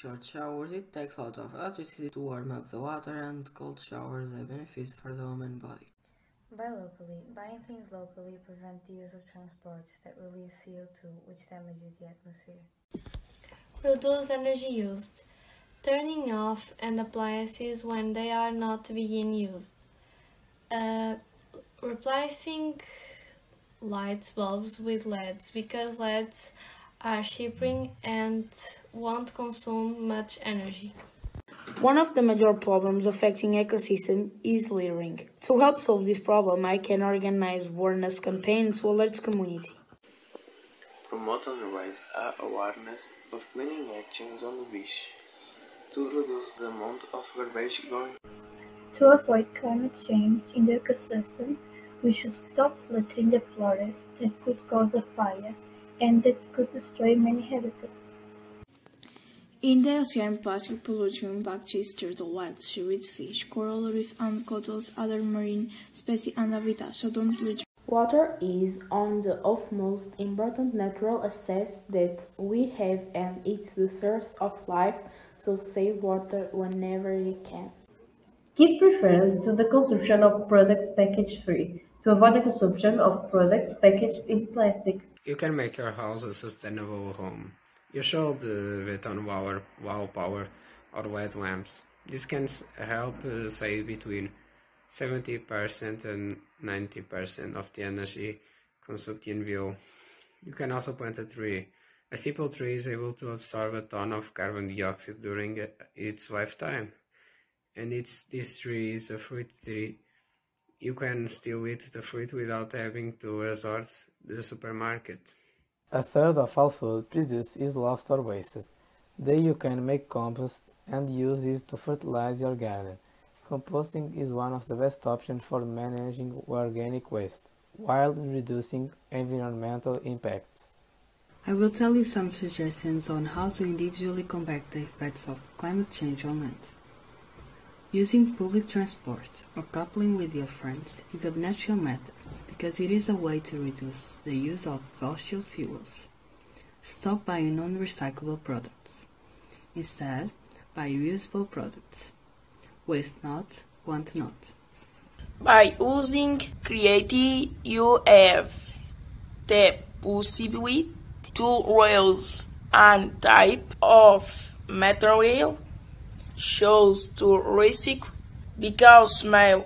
short showers, it takes a lot of electricity to warm up the water, and cold showers have benefits for the human body. Buy locally. Buying things locally prevent the use of transports that release CO2, which damages the atmosphere. Reduce energy used. Turning off and appliances when they are not being used. Uh, replacing lights bulbs with LEDs because LEDs Uh, are cheaper and won't consume much energy. One of the major problems affecting ecosystem is littering. To help solve this problem, I can organize awareness campaigns to alert the community. Promote and raise awareness of cleaning actions on the beach to reduce the amount of garbage going. To avoid climate change in the ecosystem, we should stop littering the forest that could cause a fire and that could destroy many habitats. In the ocean, plastic pollution impacts turtle, white seaweed, fish, coral reefs, and countless other marine species and habitats, so don't litter. Water is one of the most important natural assets that we have and it's the source of life, so save water whenever you can. Give preference to the consumption of products package free to avoid the consumption of products packaged in plastic. You can make your house a sustainable home. You should uh, bet on wall, wall power or LED lamps. This can help uh, save between 70% and 90% of the energy consumption bill. You can also plant a tree. A simple tree is able to absorb a ton of carbon dioxide during its lifetime. And it's, this tree is a fruit tree. You can still eat the fruit without having to resort to the supermarket. A third of all food produced is lost or wasted. Then you can make compost and use it to fertilize your garden. Composting is one of the best options for managing organic waste, while reducing environmental impacts. I will tell you some suggestions on how to individually combat the effects of climate change on land. Using public transport or coupling with your friends is a natural method because it is a way to reduce the use of fossil fuels. Stop buying non-recyclable products. Instead, buy reusable products. Waste not, want not. By using Creative, you have the possibility to reuse a type of material chose to recycle because my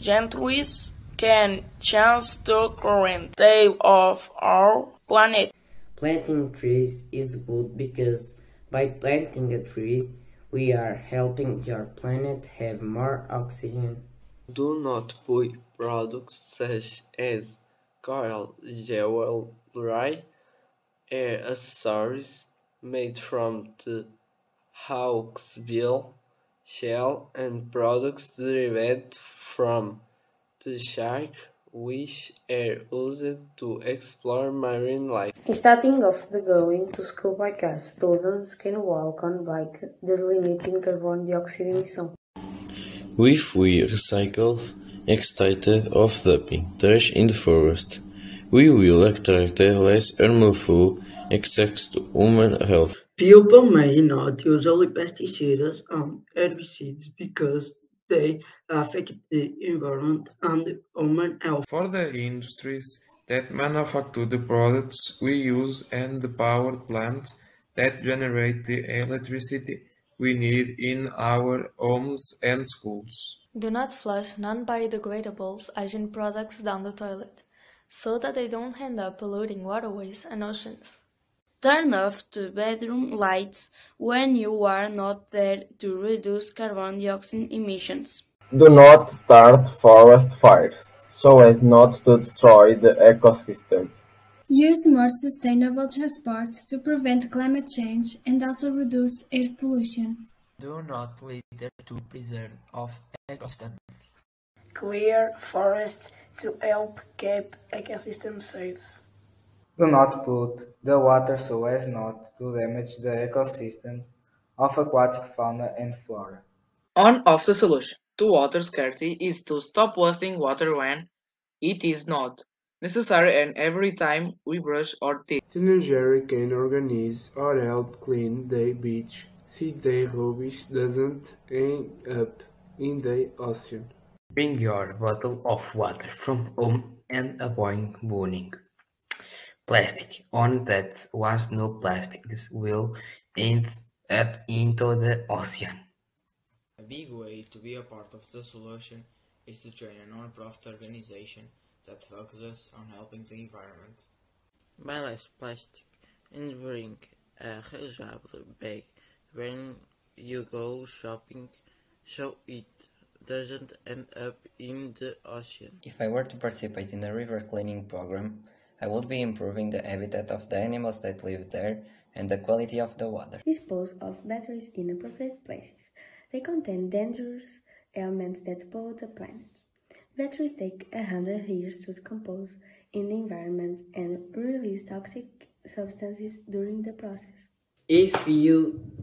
gentries can change the current state of our planet. Planting trees is good because by planting a tree, we are helping your planet have more oxygen. Do not buy products such as coral jewelry, hair accessories made from the hawksbill shell and products derived from the shark which are used to explore marine life. Starting off the going to school by car, students can walk on bike, thus limiting carbon dioxide emission. If we recycle extracted of dumping trash in the forest, we will attract less harmful effects to human health. People may not use only pesticides and um, herbicides because they affect the environment and human health. For the industries that manufacture the products we use and the power plants that generate the electricity we need in our homes and schools. Do not flush non-biodegradables hygiene products down the toilet, so that they don't end up polluting waterways and oceans. Turn off the bedroom lights when you are not there to reduce carbon dioxide emissions. Do not start forest fires so as not to destroy the ecosystems. Use more sustainable transport to prevent climate change and also reduce air pollution. Do not litter to preserve of ecosystems. Clear forests to help keep ecosystems safe. Do not pollute the water so as not to damage the ecosystems of aquatic fauna and flora. One of the solutions to water scarcity is to stop wasting water when it is not necessary and every time we brush our teeth. Teenagers can organize or help clean the beach, so their rubbish doesn't end up in the ocean. Bring your bottle of water from home and avoid burning plastic. On that was no plastics will end up into the ocean. A big way to be a part of the solution is to join a non-profit organization that focuses on helping the environment. Buy less plastic and bring a reusable bag when you go shopping so it doesn't end up in the ocean. If I were to participate in a river cleaning program, I would be improving the habitat of the animals that live there and the quality of the water. Dispose of batteries in appropriate places. They contain dangerous elements that pollute the planet. Batteries take a hundred years to decompose in the environment and release toxic substances during the process. If you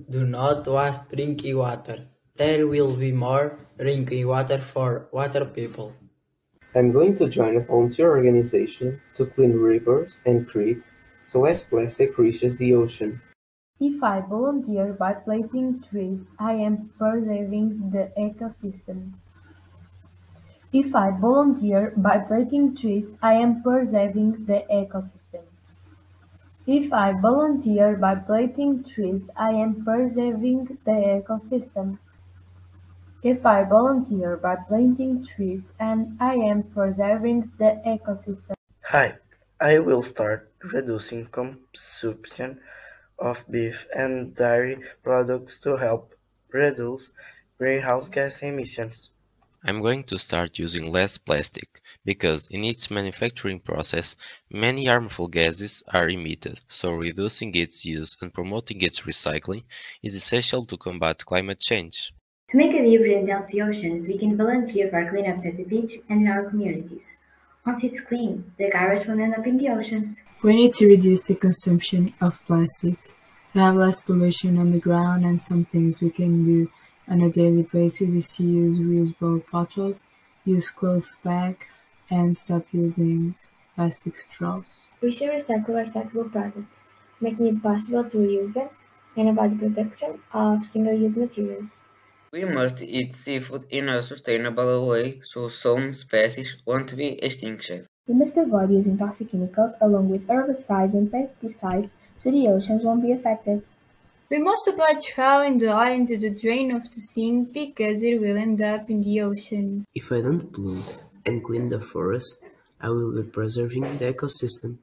do not waste drinking water, there will be more drinking water for water people. I'm going to join a volunteer organization to clean rivers and creeks so as plastic reaches the ocean. If I volunteer by planting trees, I am preserving the ecosystem. If I volunteer by planting trees, I am preserving the ecosystem. If I volunteer by planting trees, I am preserving the ecosystem. If I volunteer by planting trees, and I am preserving the ecosystem. Hi, I will start reducing consumption of beef and dairy products to help reduce greenhouse gas emissions. I'm going to start using less plastic, because in its manufacturing process, many harmful gases are emitted, so reducing its use and promoting its recycling is essential to combat climate change. To make a difference and help the oceans, we can volunteer for cleanups at the beach and in our communities. Once it's clean, the garbage will end up in the oceans. We need to reduce the consumption of plastic to have less pollution on the ground and some things we can do on a daily basis is to use reusable bottles, use clothes bags, and stop using plastic straws. We should recycle recyclable products, making it possible to reuse them and about the production of single-use materials. We must eat seafood in a sustainable way so some species won't be extinct. We must avoid using toxic chemicals along with herbicides and pesticides so the oceans won't be affected. We must avoid throwing the oil into the drain of the sink because it will end up in the ocean. If I don't plant and clean the forest, I will be preserving the ecosystem.